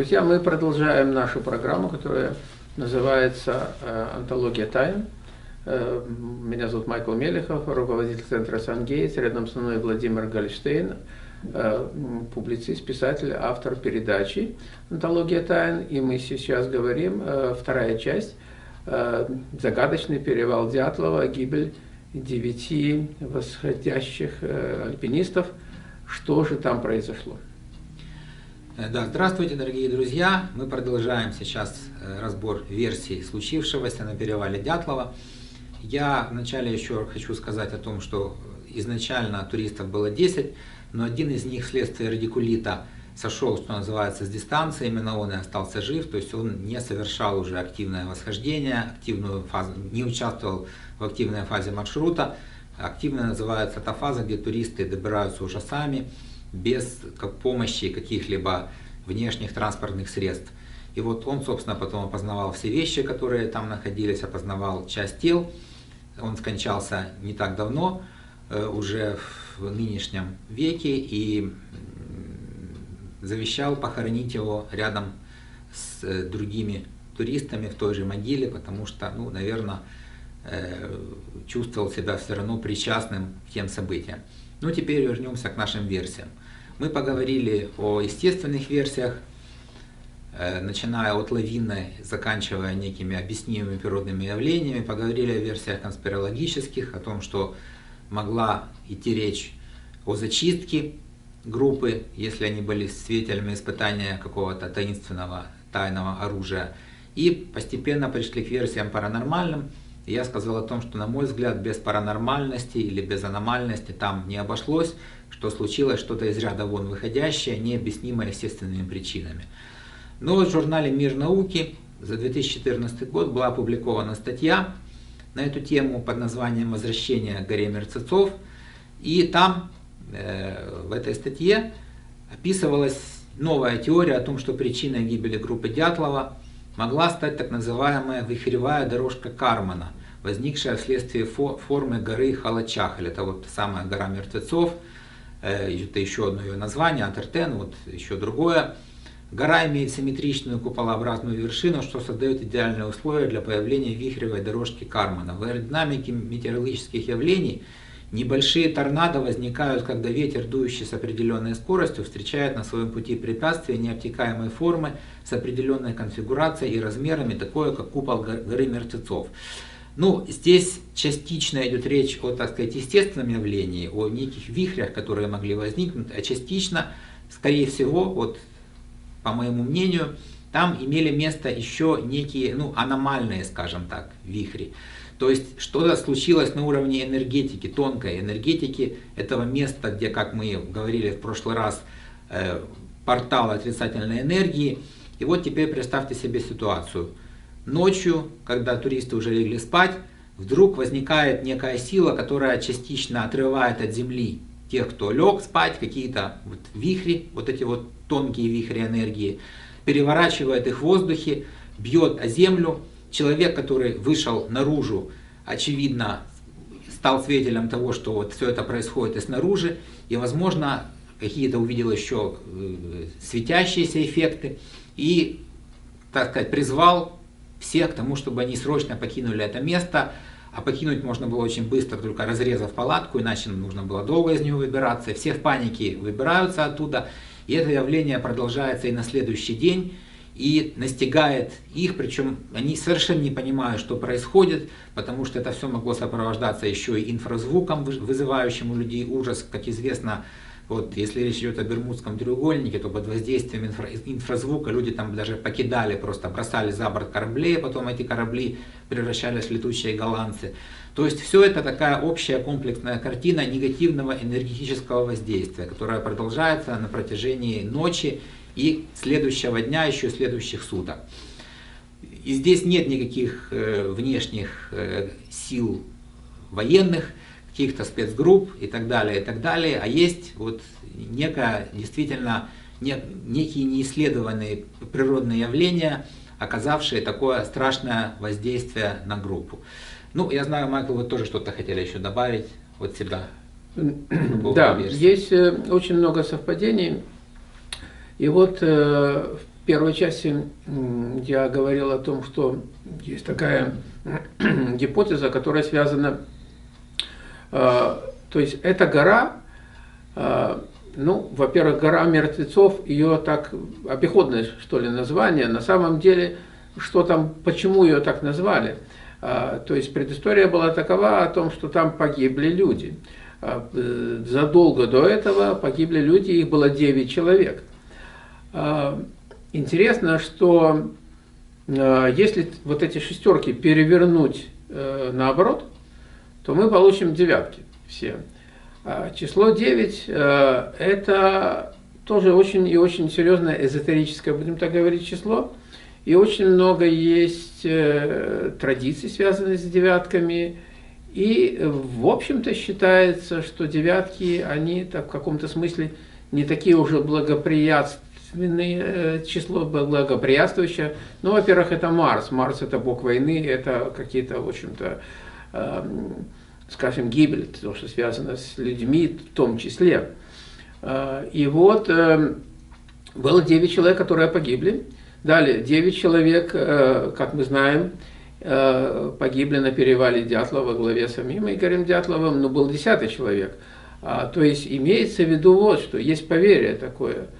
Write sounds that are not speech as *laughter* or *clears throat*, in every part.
Друзья, мы продолжаем нашу программу, которая называется э, «Антология тайн». Э, меня зовут Майкл Мелехов, руководитель центра «Сангейтс». Рядом со мной Владимир Гальштейн, э, публицист, писатель, автор передачи «Антология тайн». И мы сейчас говорим, вторая часть, загадочный перевал Дятлова, гибель девяти восходящих альпинистов. Что же там произошло? Э, да, здравствуйте, дорогие друзья! Мы продолжаем сейчас э, разбор версий случившегося на перевале Дятлова. Я вначале еще хочу сказать о том, что изначально туристов было 10, но один из них вследствие радикулита сошел, что называется, с дистанции, именно он и остался жив, то есть он не совершал уже активное восхождение, активную фазу, не участвовал в активной фазе маршрута. Активная называется та фаза, где туристы добираются уже сами, без помощи каких-либо внешних транспортных средств. И вот он, собственно, потом опознавал все вещи, которые там находились, опознавал часть тел. Он скончался не так давно, э, уже в нынешнем веке, и завещал похоронить его рядом с э, другими туристами в той же могиле, потому что, ну, наверное, э, чувствовал себя все равно причастным к тем событиям. Ну, теперь вернемся к нашим версиям. Мы поговорили о естественных версиях, э, начиная от лавины, заканчивая некими объяснимыми природными явлениями, поговорили о версиях конспирологических, о том, что могла идти речь о зачистке группы, если они были свидетелями испытания какого-то таинственного тайного оружия. И постепенно пришли к версиям паранормальным. Я сказал о том, что, на мой взгляд, без паранормальности или без аномальности там не обошлось что случилось что-то из ряда вон выходящее, необъяснимое естественными причинами. Но в журнале «Мир науки» за 2014 год была опубликована статья на эту тему под названием «Возвращение горе мертвецов». И там, э, в этой статье, описывалась новая теория о том, что причиной гибели группы Дятлова могла стать так называемая вихревая дорожка Кармана, возникшая вследствие формы горы Халачахаль. Это вот самая гора мертвецов – Э, это еще одно ее название, Антертен, вот еще другое. Гора имеет симметричную куполообразную вершину, что создает идеальные условия для появления вихревой дорожки Кармана. В аэродинамике метеорологических явлений небольшие торнадо возникают, когда ветер, дующий с определенной скоростью, встречает на своем пути препятствие необтекаемой формы с определенной конфигурацией и размерами, такое как купол горы мертвецов. Ну, здесь частично идет речь о, так сказать, естественном явлении, о неких вихрях, которые могли возникнуть, а частично, скорее всего, вот по моему мнению, там имели место еще некие, ну, аномальные, скажем так, вихри. То есть что-то случилось на уровне энергетики, тонкой энергетики этого места, где, как мы говорили в прошлый раз, э, портал отрицательной энергии. И вот теперь представьте себе ситуацию – Ночью, когда туристы уже легли спать, вдруг возникает некая сила, которая частично отрывает от земли тех, кто лег спать, какие-то вот вихри, вот эти вот тонкие вихри энергии, переворачивает их в воздухе, бьет о землю. Человек, который вышел наружу, очевидно, стал свидетелем того, что вот все это происходит и снаружи, и, возможно, какие-то увидел еще э, светящиеся эффекты, и, так сказать, призвал всех к тому, чтобы они срочно покинули это место, а покинуть можно было очень быстро, только разрезав палатку, иначе нужно было долго из нее выбираться. Все в панике выбираются оттуда, и это явление продолжается и на следующий день, и настигает их, причем они совершенно не понимают, что происходит, потому что это все могло сопровождаться еще и инфразвуком, вызывающим у людей ужас, как известно, вот, если речь идет о Бермудском треугольнике, то под воздействием инфра инфразвука люди там даже покидали, просто бросали за борт кораблей, а потом эти корабли превращались в летучие голландцы. То есть все это такая общая комплексная картина негативного энергетического воздействия, которая продолжается на протяжении ночи и следующего дня, еще следующих суток. И здесь нет никаких э, внешних э, сил военных, каких-то спецгрупп и так далее, и так далее, а есть вот некое действительно не, некие неисследованные природные явления, оказавшие такое страшное воздействие на группу. Ну, я знаю, Майкл, вы тоже что-то хотели еще добавить от себя. Да, есть э, очень много совпадений. И вот э, в первой части я говорил о том, что есть такая *clears throat* гипотеза, которая связана, то есть эта гора, ну, во-первых, гора мертвецов, ее так обиходное, что ли, название, на самом деле, что там, почему ее так назвали. То есть предыстория была такова о том, что там погибли люди. Э, задолго до этого погибли люди, их было 9 человек. Интересно, что э, если вот эти шестерки перевернуть э, наоборот, то мы получим девятки все. А число 9 э, это тоже очень и очень серьезное эзотерическое, будем так говорить, число. И очень много есть традиций, связанных с девятками. И, в общем-то, считается, что девятки, они так, в каком-то смысле не такие уже благоприятные Э, число благоприятствующее. Ну, во-первых, это Марс. Марс это бог войны, это какие-то, в общем-то, э, скажем, гибель, то, что связано с людьми в том числе. Э, и вот э, было 9 человек, которые погибли. Далее, 9 человек, э, как мы знаем, э, погибли на перевале Дятлова во главе с самим Игорем Дятловым, но был 10 человек. А, то есть имеется в виду вот, что есть поверье такое –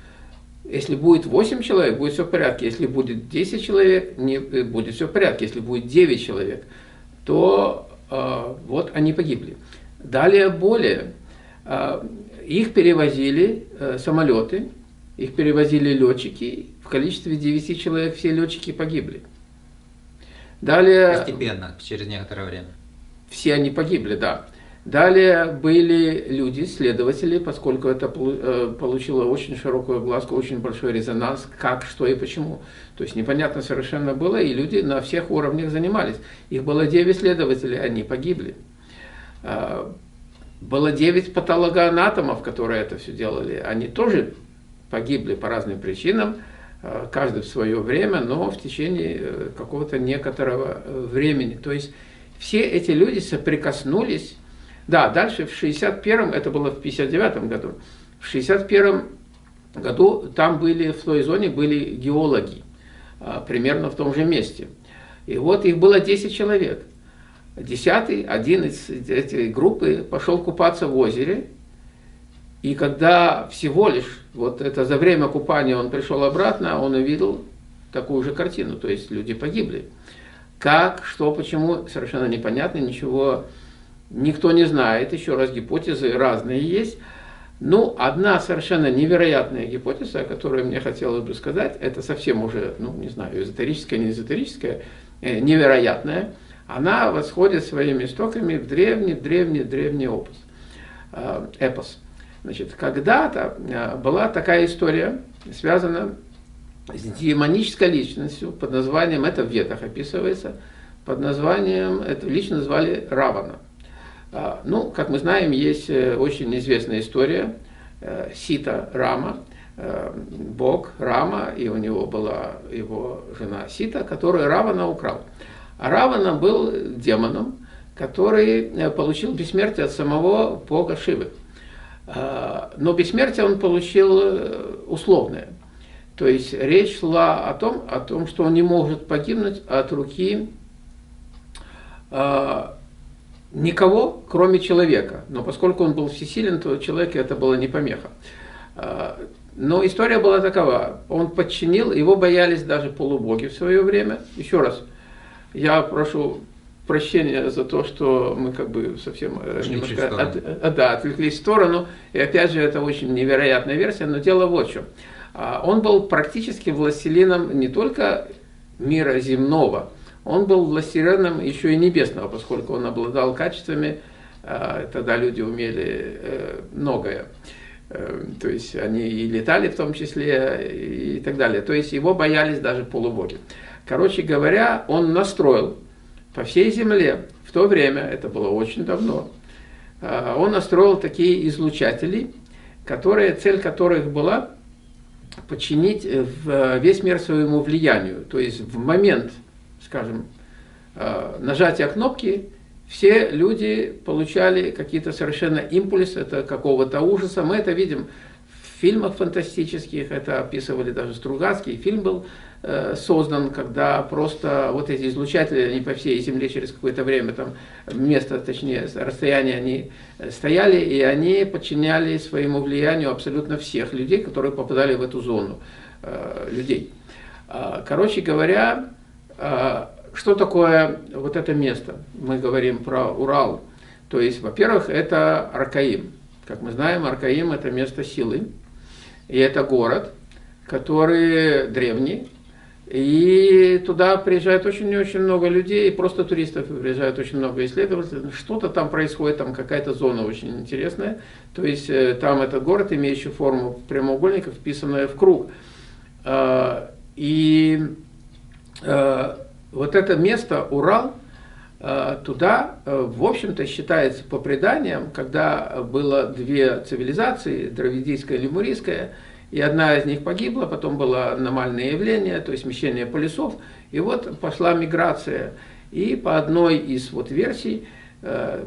если будет 8 человек, будет все в порядке. Если будет 10 человек, не, э, будет все в порядке. Если будет 9 человек, то э, вот они погибли. Далее более. Э, их перевозили э, самолеты, их перевозили летчики. В количестве 9 человек все летчики погибли. Далее... Постепенно, через некоторое время. Все они погибли, да. Далее были люди, следователи, поскольку это э, получило очень широкую огласку, очень большой резонанс, как, что и почему. То есть непонятно совершенно было, и люди на всех уровнях занимались. Их было 9 следователей, они погибли. А, было 9 патологоанатомов, которые это все делали. Они тоже погибли по разным причинам, а, каждый в свое время, но в течение э, какого-то некоторого э, времени. То есть все эти люди соприкоснулись да, дальше в 61-м, это было в 59-м году, в 61-м году там были, в той зоне были геологи, а, примерно в том же месте. И вот их было 10 человек. Десятый, один из этой группы пошел купаться в озере, и когда всего лишь, вот это за время купания он пришел обратно, он увидел такую же картину, то есть люди погибли. Как, что, почему, совершенно непонятно, ничего никто не знает, еще раз гипотезы разные есть. Ну, одна совершенно невероятная гипотеза, которую мне хотелось бы сказать, это совсем уже, ну, не знаю, эзотерическая, не эзотерическая, э, невероятная, она восходит своими истоками в древний, древний, древний опус, э, эпос. Значит, когда-то э, была такая история, связана с демонической личностью под названием, это в Ветах описывается, под названием, эту личность звали Равана – ну, как мы знаем, есть э, очень известная история э, Сита Рама, э, бог Рама, и у него была его жена Сита, которую Равана украл. А Равана был демоном, который получил бессмертие от самого бога Шивы. А, но бессмертие он получил условное. То есть речь шла о том, о том, что он не может погибнуть от руки а, никого, кроме человека. Но поскольку он был всесилен, то человеку это было не помеха. А, но история была такова. Он подчинил, его боялись даже полубоги в свое время. Еще раз, я прошу прощения за то, что мы как бы совсем э, Ушли немножко от, от, да, отвлеклись в сторону. И опять же, это очень невероятная версия, но дело вот в чем. А, он был практически властелином не только мира земного, он был властелином еще и небесного, поскольку он обладал качествами, а, тогда люди умели э, многое. Э, то есть они и летали в том числе и так далее. То есть его боялись даже полубоги. Короче говоря, он настроил по всей земле, в то время, это было очень давно, а, он настроил такие излучатели, которые, цель которых была подчинить весь мир своему влиянию. То есть в момент скажем, э, нажатия кнопки, все люди получали какие-то совершенно импульсы, это какого-то ужаса. Мы это видим фильмах фантастических, это описывали даже Стругацкий, фильм был э, создан, когда просто вот эти излучатели, они по всей Земле через какое-то время, там место, точнее, расстояние, они стояли, и они подчиняли своему влиянию абсолютно всех людей, которые попадали в эту зону э, людей. А, короче говоря, что такое вот это место? Мы говорим про Урал. То есть, во-первых, это Аркаим. Как мы знаем, Аркаим – это место силы. И это город, который древний. И туда приезжает очень-очень много людей, и просто туристов приезжает очень много исследователей. Что-то там происходит, там какая-то зона очень интересная. То есть э, там этот город, имеющий форму прямоугольника, вписанная в круг. А, и вот это место, Урал, э, туда, э, в общем-то, считается по преданиям, когда было две цивилизации, дравидийская и лемурийская, и одна из них погибла, потом было аномальное явление, то есть смещение полюсов, и вот пошла миграция. И по одной из вот версий, э,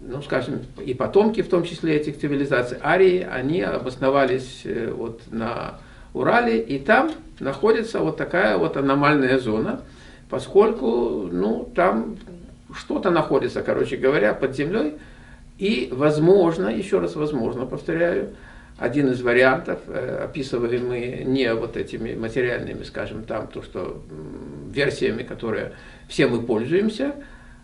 ну, скажем, и потомки, в том числе этих цивилизаций, арии, они обосновались вот на Урале, и там находится вот такая вот аномальная зона – поскольку ну, там что-то находится, короче говоря, под землей, и возможно, еще раз возможно, повторяю, один из вариантов, э, описываемый не вот этими материальными, скажем, там, то, что версиями, которые все мы пользуемся,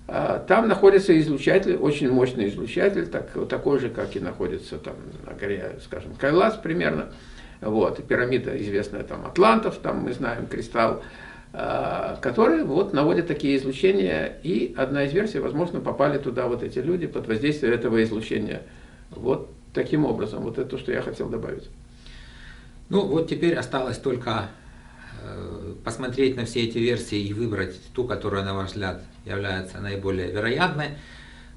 а, там находится излучатель, очень мощный излучатель, так, такой же, как и находится там на горе, скажем, Кайлас примерно. Вот, пирамида известная там Атлантов, там мы знаем кристалл Э, которые вот наводят такие излучения, и одна из версий, возможно, попали туда вот эти люди под воздействием этого излучения. Вот таким образом, вот это то, что я хотел добавить. Ну вот теперь осталось только э, посмотреть на все эти версии и выбрать ту, которая, на ваш взгляд, является наиболее вероятной.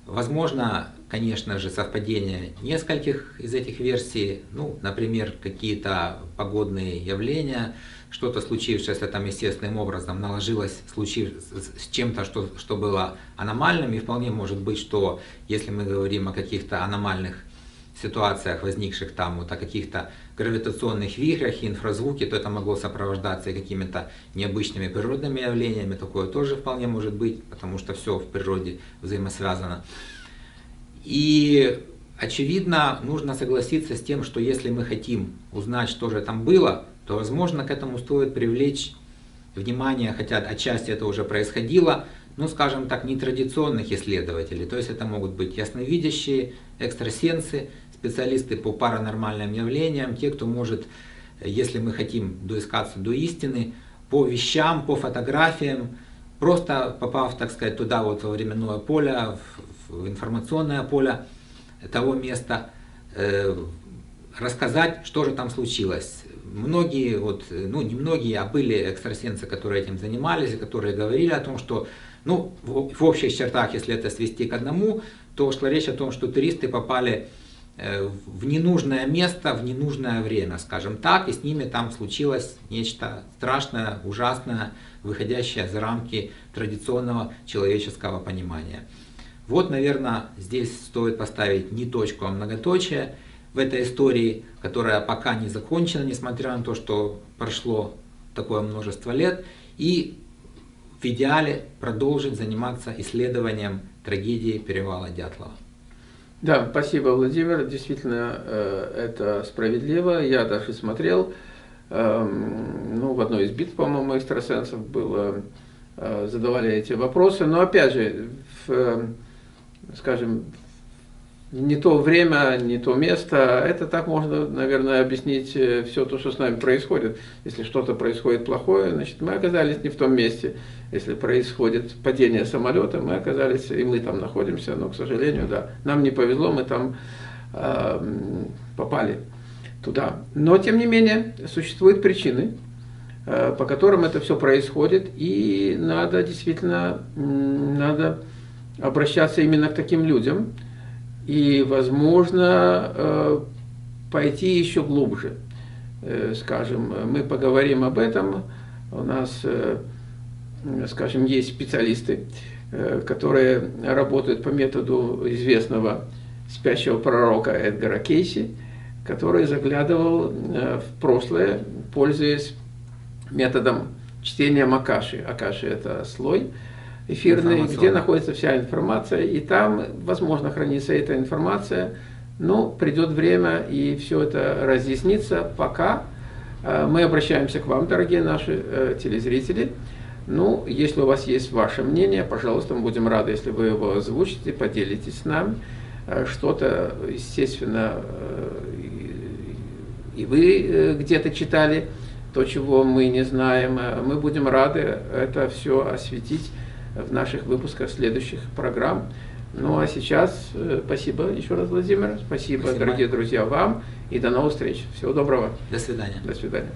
Возможно, конечно же, совпадение нескольких из этих версий, ну, например, какие-то погодные явления, что-то случившееся там естественным образом наложилось случив... с чем-то, что, что было аномальным, и вполне может быть, что если мы говорим о каких-то аномальных ситуациях, возникших там, вот о каких-то гравитационных вихрях и инфразвуке, то это могло сопровождаться и какими-то необычными природными явлениями, такое тоже вполне может быть, потому что все в природе взаимосвязано. И очевидно, нужно согласиться с тем, что если мы хотим узнать, что же там было, то, возможно, к этому стоит привлечь внимание, хотя отчасти это уже происходило, ну, скажем так, нетрадиционных исследователей. То есть это могут быть ясновидящие, экстрасенсы, специалисты по паранормальным явлениям, те, кто может, если мы хотим доискаться до истины, по вещам, по фотографиям, просто попав, так сказать, туда вот во временное поле, информационное поле того места, э, рассказать, что же там случилось, многие, вот, ну не многие, а были экстрасенсы, которые этим занимались, которые говорили о том, что, ну, в, в общих чертах, если это свести к одному, то шла речь о том, что туристы попали э, в ненужное место, в ненужное время, скажем так, и с ними там случилось нечто страшное, ужасное, выходящее за рамки традиционного человеческого понимания. Вот, наверное, здесь стоит поставить не точку, а многоточие – в этой истории, которая пока не закончена, несмотря на то, что прошло такое множество лет, и в идеале продолжить заниматься исследованием трагедии перевала Дятлова. Да, спасибо, Владимир. Действительно, э, это справедливо. Я даже смотрел, эм, ну, в одной из битв, по-моему, экстрасенсов было, э, задавали эти вопросы. Но опять же, в, скажем, не то время, не то место. Это так можно, наверное, объяснить э, все то, что с нами происходит. Если что-то происходит плохое, значит, мы оказались не в том месте. Если происходит падение самолета, мы оказались, и мы там находимся, но, к сожалению, да, нам не повезло, мы там э, попали туда. Но, тем не менее, существуют причины, э, по которым это все происходит, и надо действительно, надо обращаться именно к таким людям, и, возможно, э, пойти еще глубже. Э, скажем, мы поговорим об этом. У нас, э, скажем, есть специалисты, которые работают по методу известного спящего пророка Эдгара Кейси. который заглядывал в прошлое, пользуясь методом чтения Макаши. Акаши – это слой эфирный, где находится вся информация, и там, возможно, хранится эта информация, но придет время, и все это разъяснится, пока э, мы обращаемся к вам, дорогие наши э, телезрители. Ну, если у вас есть ваше мнение, пожалуйста, мы будем рады, если вы его озвучите, поделитесь с нами. Э, что-то, естественно, и вы где-то читали, то, чего мы не знаем. Мы будем рады это все осветить в наших выпусках следующих программ. Ну а сейчас э, спасибо еще раз, Владимир. Спасибо, спасибо, дорогие друзья, вам. И до новых встреч. Всего доброго. До свидания. До свидания.